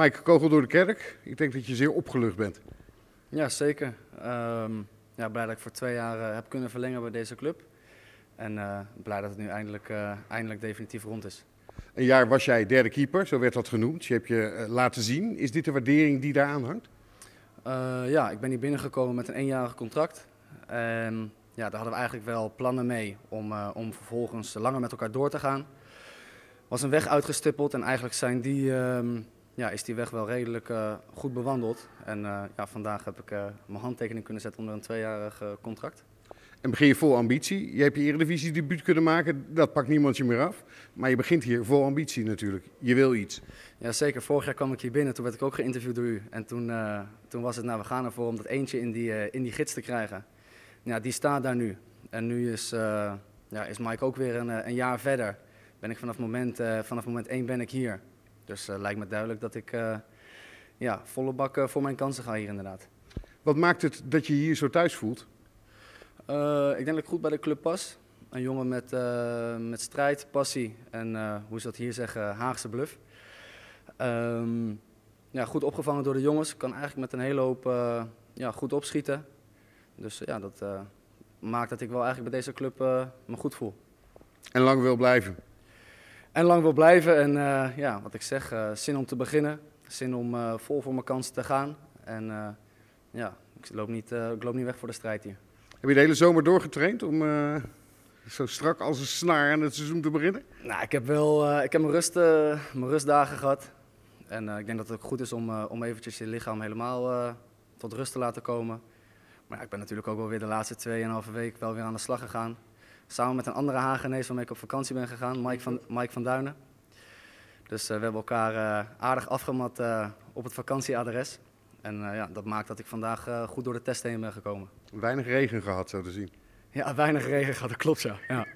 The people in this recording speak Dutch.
Mike, kogel door de kerk. Ik denk dat je zeer opgelucht bent. Ja, zeker. Ehm, ja, blij dat ik voor twee jaar eh, heb kunnen verlengen bij deze club. En eh, blij dat het nu eindelijk, eh, eindelijk definitief rond is. Een jaar was jij derde keeper, zo werd dat genoemd. Je hebt je laten zien. Is dit de waardering die daar aan hangt? Ja, ik ben hier binnengekomen met een eenjarig contract. En ja, daar hadden we eigenlijk wel plannen mee om, om vervolgens langer met elkaar door te gaan. was een weg uitgestippeld en eigenlijk zijn die, ehm, ja, is die weg wel redelijk eh, goed bewandeld. En eh, ja, vandaag heb ik eh, mijn handtekening kunnen zetten onder een tweejarig contract. En begin je vol ambitie. Je hebt je Eredivisie debuut kunnen maken. Dat pakt niemand je meer af. Maar je begint hier vol ambitie natuurlijk. Je wil iets. Ja, zeker. Vorig jaar kwam ik hier binnen, toen werd ik ook geïnterviewd door u. En toen, toen was het, nou, we gaan ervoor om dat eentje in die, in die gids te krijgen. Ja, die staat daar nu. En nu is, ja, is Mike ook weer een, een jaar verder. Ben ik vanaf moment, vanaf moment één ben ik hier. Dus eh, lijkt me duidelijk dat ik eh, ja, volle bak eh, voor mijn kansen ga hier inderdaad. Wat maakt het dat je je hier zo thuis voelt? Ik denk dat ik goed bij de club pas. Een jongen met, met strijd, passie en, hoe ze dat hier zeggen, Haagse bluff. Ehm, ja, goed opgevangen door de jongens. Kan eigenlijk met een hele hoop ja, goed opschieten. Dus ja, dat maakt dat ik wel eigenlijk bij deze club me goed voel. En lang wil blijven. En lang wil blijven en eh, ja, wat ik zeg, eh, zin om te beginnen. Zin om eh, vol voor mijn kansen te gaan. En ja, ik loop, niet, ik loop niet weg voor de strijd hier. Heb je de hele zomer doorgetraind om zo strak als een snaar aan het seizoen te beginnen? Nou, ik heb wel ik heb mijn, rust, mijn rustdagen gehad. En ik denk dat het ook goed is om, om eventjes je lichaam helemaal tot rust te laten komen. Maar ja, ik ben natuurlijk ook wel weer de laatste 2,5 week wel weer aan de slag gegaan. Samen met een andere Hagenees waarmee ik op vakantie ben gegaan, Mike van, Mike van Duinen. Dus eh, we hebben elkaar eh, aardig afgemat eh, op het vakantieadres. En ja, dat maakt dat ik vandaag goed door de test heen ben gekomen. Weinig regen gehad, zo te zien. Ja, weinig regen gehad, dat klopt ja. ja.